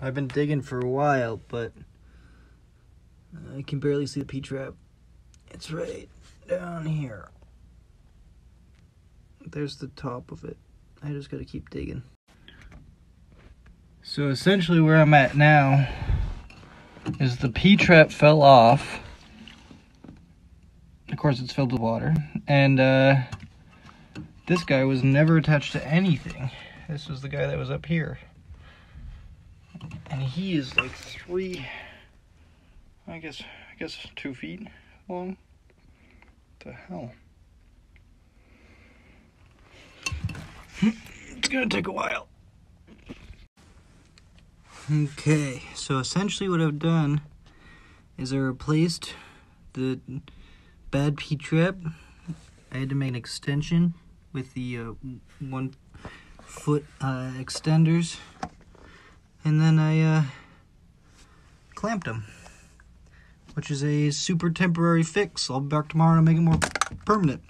I've been digging for a while, but I can barely see the P-trap. It's right down here. There's the top of it. I just gotta keep digging. So essentially where I'm at now is the P-trap fell off. Of course it's filled with water. And uh, this guy was never attached to anything. This was the guy that was up here. And he is like three, I guess, I guess two feet long. What the hell? it's gonna take a while. Okay, so essentially what I've done is I replaced the bad P-trap. I had to make an extension with the uh, one foot uh, extenders and then I uh, clamped them, which is a super temporary fix. I'll be back tomorrow to make it more permanent.